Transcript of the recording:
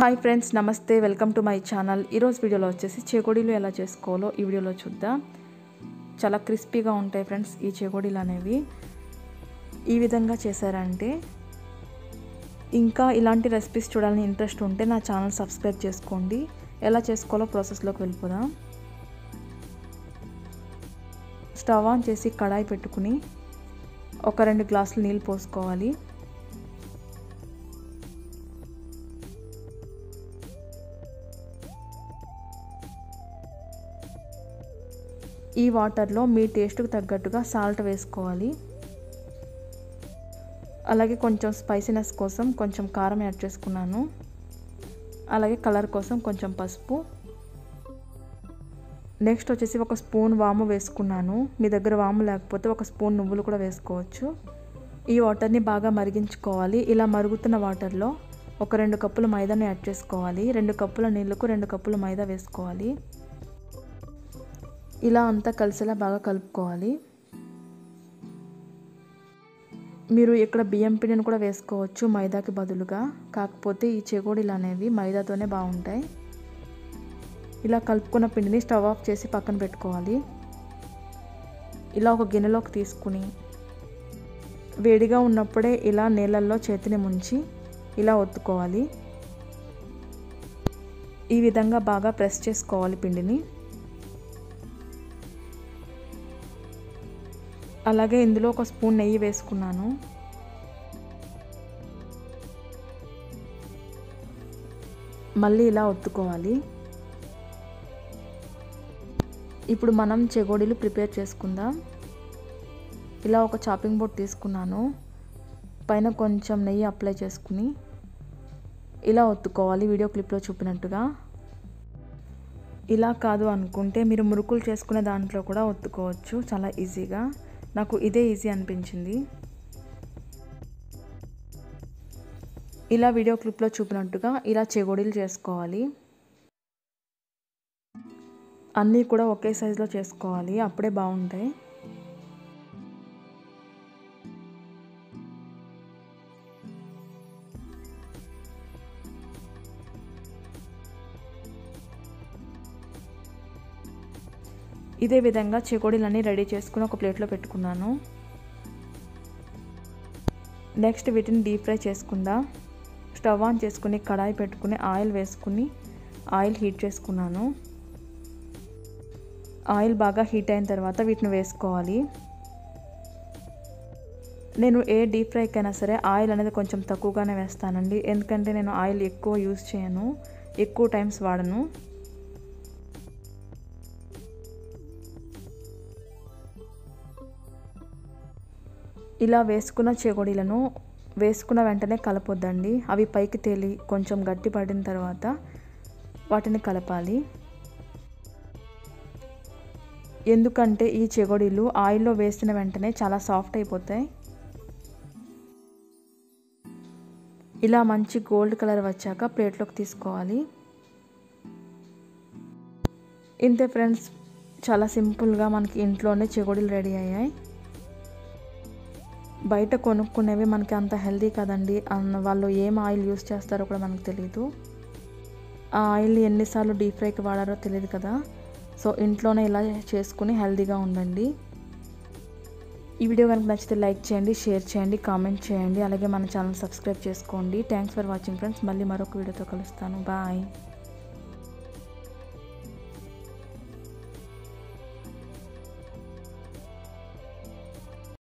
Hi friends నమస్తే welcome to my channel. ఈరోజు వీడియోలో వచ్చేసి చేకోడీలు ఎలా చేసుకోవాలో ఈ వీడియోలో చూద్దాం. చాలా క్రిస్పీగా ఉంటాయి ఫ్రెండ్స్ ఈ చేకోడీలు అనేవి. ఈ విధంగా చేశారంటే ఇంకా ఇలాంటి రెసిపీస్ చూడాలని ఇంట్రెస్ట్ ఉంటే నా ఛానల్ సబ్స్క్రైబ్ చేసుకోండి. ఎలా చేసుకోవాలో ప్రాసెస్లోకి వెళ్ళిపోదాం. స్టవ్ ఆన్ చేసి కడాయి పెట్టుకుని ఒక రెండు గ్లాసులు నీళ్ళు పోసుకోవాలి. ఈ వాటర్లో మీ టేస్ట్కి తగ్గట్టుగా సాల్ట్ వేసుకోవాలి. అలాగే కొంచెం స్పైసీనెస్ కోసం కొంచెం కారం యాడ్ చేసుకున్నాను. అలాగే కలర్ కోసం కొంచెం పసుపు. నెక్స్ట్ వచ్చేసి ఒక స్పూన్ వాము వేసుకున్నాను. మీ దగ్గర వాము లేకపోతే ఒక స్పూన్ నువ్వులు కూడా వేసుకోవచ్చు. ఈ వాటర్ని బాగా మరిగించుకోవాలి. ఇలా మరుగుతున్న వాటర్లో ఒక రెండు కప్పులు మైదాని యాడ్ చేసుకోవాలి. రెండు కప్పుల నీళ్ళకు రెండు కప్పులు మైదా వేసుకోవాలి. ఇలా అంతా కలిసేలా బాగా కలుపుకోవాలి. మీరు ఇక్కడ బియ్యం పిండిని కూడా వేసుకోవచ్చు మైదాకి బదులుగా. కాకపోతే ఈ చెగోడీలు అనేవి మైదాతోనే బాగుంటాయి. ఇలా కలుపుకున్న పిండిని స్టవ్ ఆఫ్ చేసి పక్కన పెట్టుకోవాలి. ఇలా ఒక గిన్నెలోకి తీసుకుని వేడిగా ఉన్నప్పుడే ఇలా నీళ్ళల్లో చేతిని ముంచి ఇలా ఒత్తుకోవాలి. ఈ విధంగా బాగా ప్రెస్ చేసుకోవాలి పిండిని. అలాగే ఇందులో ఒక స్పూన్ నెయ్యి వేసుకున్నాను. మళ్ళీ ఇలా ఒత్తుకోవాలి. ఇప్పుడు మనం చెగోడీలు ప్రిపేర్ చేసుకుందాం. ఇలా ఒక చాపింగ్ బోర్డ్ తీసుకున్నాను. పైన కొంచెం నెయ్యి అప్లై చేసుకుని ఇలా ఒత్తుకోవాలి. వీడియో క్లిప్లో చూపినట్టుగా. ఇలా కాదు అనుకుంటే మీరు మురుకులు చేసుకునే దాంట్లో కూడా ఒత్తుకోవచ్చు. చాలా ఈజీగా. నాకు ఇదే ఈజీ అనిపించింది. ఇలా వీడియో క్లిప్లో చూపినట్టుగా ఇలా చెగోడీలు చేసుకోవాలి. అన్నీ కూడా ఒకే సైజులో చేసుకోవాలి. అప్పుడే బాగుంటాయి. ఇదే విధంగా చికోడీలన్నీ రెడీ చేసుకుని ఒక ప్లేట్లో పెట్టుకున్నాను. నెక్స్ట్ వీటిని డీప్ ఫ్రై చేసుకుందా. స్టవ్ ఆన్ చేసుకుని కడాయి పెట్టుకుని ఆయిల్ వేసుకుని ఆయిల్ హీట్ చేసుకున్నాను. ఆయిల్ బాగా హీట్ అయిన తర్వాత వీటిని వేసుకోవాలి. నేను ఏ డీప్ ఫ్రైకైనా సరే ఆయిల్ అనేది కొంచెం తక్కువగానే వేస్తానండి. ఎందుకంటే నేను ఆయిల్ ఎక్కువ యూస్ చేయను. ఎక్కువ టైమ్స్ వాడను. ఇలా వేసుకున్న చెగొడీలను వేసుకున్న వెంటనే కలపొద్దండి. అవి పైకి తేలి కొంచెం గట్టి పడిన తర్వాత వాటిని కలపాలి. ఎందుకంటే ఈ చెగొడీలు ఆయిల్లో వేసిన వెంటనే చాలా సాఫ్ట్ అయిపోతాయి. ఇలా మంచి గోల్డ్ కలర్ వచ్చాక ప్లేట్లోకి తీసుకోవాలి. ఇంతే ఫ్రెండ్స్ చాలా సింపుల్గా మనకి ఇంట్లోనే చెగొడీలు రెడీ అయ్యాయి. బయట కొనుక్కునేవి మనకి అంత హెల్దీ కదండి. అన్న వాళ్ళు ఏం ఆయిల్ యూస్ చేస్తారో కూడా మనకు తెలియదు ఆ ఆయిల్ ఎన్నిసార్లు డీప్ ఫ్రైకి వాడారో తెలియదు కదా. సో ఇంట్లోనే ఇలా చేసుకుని హెల్దీగా ఉండండి. ఈ వీడియో కనుక నచ్చితే లైక్ చేయండి షేర్ చేయండి కామెంట్ చేయండి. అలాగే మన ఛానల్ సబ్స్క్రైబ్ చేసుకోండి. థ్యాంక్స్ ఫర్ వాచింగ్ ఫ్రెండ్స్ మళ్ళీ మరొక వీడియోతో కలుస్తాను. బాయ్